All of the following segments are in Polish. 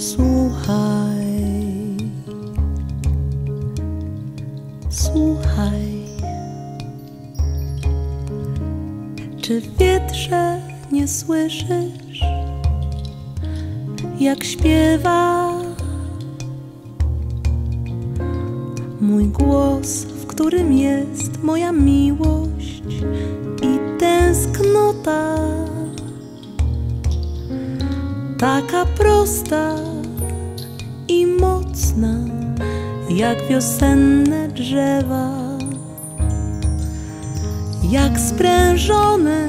Słuchaj, słuchaj. Czy wietrze nie słyszysz, jak śpiewa mój głos, w którym jest moja miłość i tęsknota? Taka prosta i mocna, jak wiosenne drzewa, jak sprężone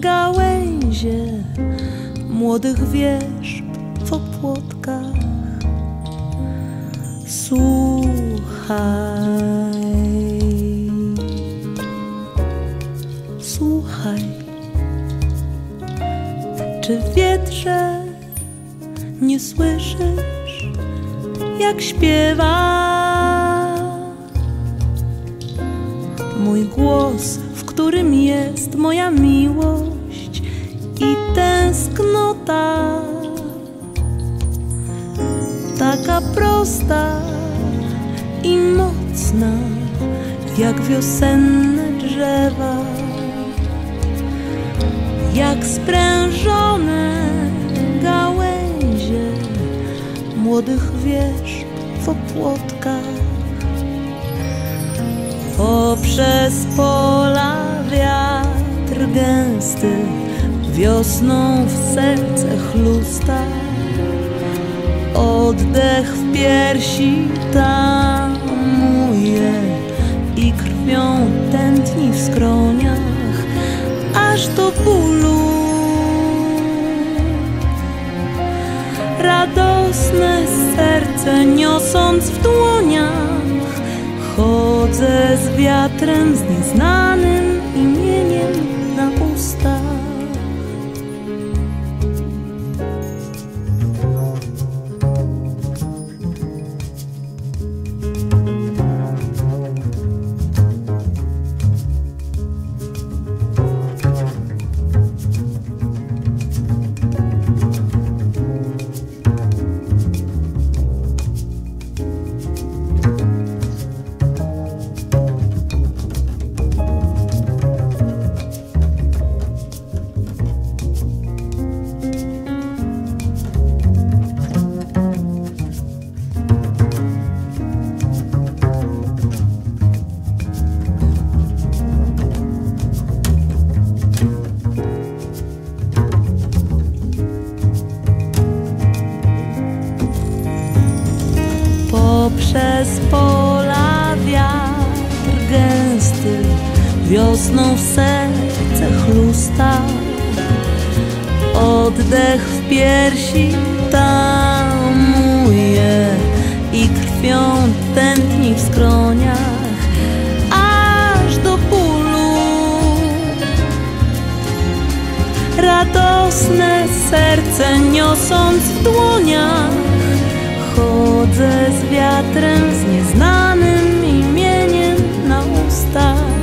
gałęzie młodych wierzb w opłotkach. Słuchaj, słuchaj, czy wietrze nie słyszysz, jak śpiewa mój głos, w którym jest moja miłość i tęsknota. Taka prosta i mocna, jak wiosenne drzewa, jak sprężone młodych wierzb w opłotkach. Poprzez pola wiatr gęsty wiosną w serce chlusta. Oddech w piersi tamuje i krwią tętni w niosąc w dłoniach, chodzę z wiatrem, z nieznanym Poprzez pola wiatr gęsty wiosną w serce chlusta. Oddech w piersi tamuje i krwią tętni w skroniach, aż do bólu. Radosne serce niosąc w dłoniach wiatrem, z nieznanym imieniem na ustach.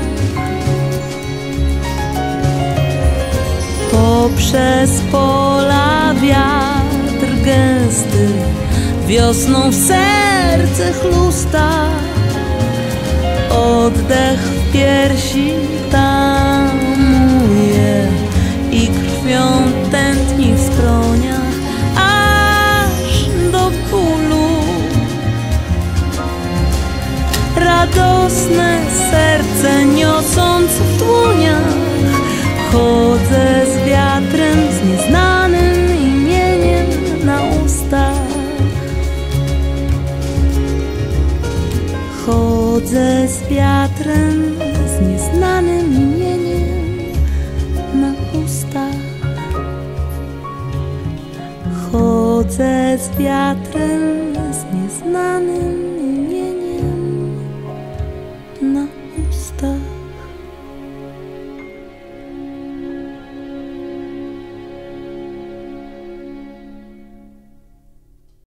Poprzez pola wiatr gęsty wiosną w serce chlusta. Oddech w piersi tamuje Chodzę z wiatrem, z nieznanym imieniem na ustach. Chodzę z wiatrem, z nieznanym